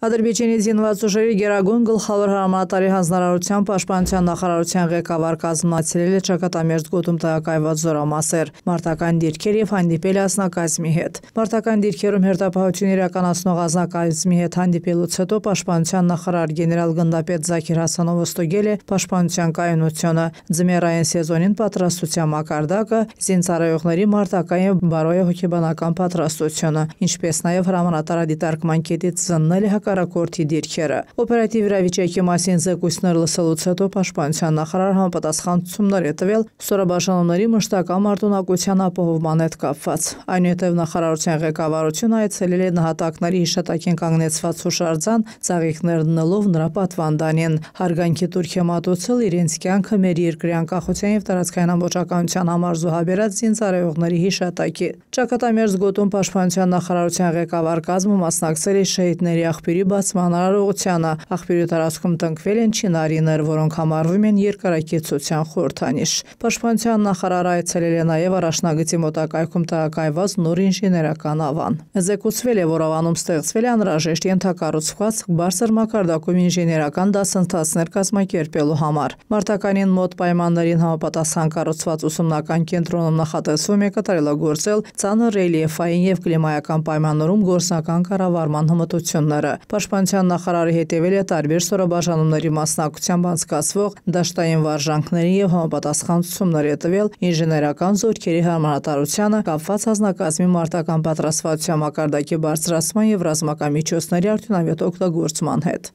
Ադրբեջանի զինված ուժերի գերագույն գլխավոր հրամանատարի հանձնարարությամբ Պաշտպանության նախարարության ղեկավար կազմացրել է ճակատամերձ գոտում տեղակայված զորամասեր, մարտական դիրքեր եւ հանդիպել ազնագազմի հետ։ Մարտական դիրքերում հերթապահություն իրականացնող ազնագազմի հետ հանդիպելուց հետո Պաշտպանության նախարար գեներալ գնդապետ Զաքիր Հասանովը ստուգել է Պաշտպանության կայունությունը, ձմեռային սեզոնին պատրաստության մակարդակը, զինծառայողների մարտական եւ բարոյ հոգեբանական պատրաստությունը, ինչպես նաեւ հրամանատարադիտարկման կետից զննել է հակառակորդի դիրքերը։ Օպերատիվ իրավիճակի մասին զեկույցներ լսելուց հետո Պաշտպանության նախարար համապատասխան ցուցումներ է տվել ստորաբաժանումների մշտական մարտունակության ապահովման հետ կապված։ Այնուհետև նախարարության ղեկավարությունը այցելել է նահատակների հիշատակին կանգնեցված հուշարձան ծաղիկներ դնելով նրա պատվանդանին։ Հարգանքի տուրք է մատուցել իրենց կյանքը մեր երկրի անկախության եւ տարածքային ամբողջականության համար զոհաբերած զինծառայողների հիշատակի։ Ճակատամերձ գոտում Պաշտպանության նախարարության ղեկավար կազմը մասնակցել է շահիդների աղբյուրի աղբյուրի բացման արարողությանը։ Աղբյուրի տարածքում տնկվել են չինարիներ, որոնք համարվում են երկարակեցության խորհրդանիշ։ Պաշտպանության նախարարը այցելել է նաև առաջնագծի մոտակայքում տեղակայված նոր ինժեներական ավան։ Զեկուցվել է, որ ավանում ստեղծվել է անհրաժեշտ ենթակառուցվածք բարձր մակարդակում ինժեներական դասընթացներ կազմակերպելու համար։ Մարտականին մոտ պայմաններին համապատասխան կառուցված ուսումնական կենտրոնում նախատեսվում է կատարելագործել ցաներ ռելիեֆային եւ կլիմայական պայմաններում գործնական կառավարման հմտությունները։ Պաշտպանության նախարարը հետևել է տարբեր ստորաբաժանումների մասնակցությամբ անցկացվող դաշտային վարժանքների եւ համապատասխան ցուցումներ է տվել ինժեներական զորքերի համանատարությանը կապված հանձնակազմի մարտական պատրաստվածության մակարդակի բարձրացման եւ ռազմական միջոցների արդյունավետ օգտագործման հետ։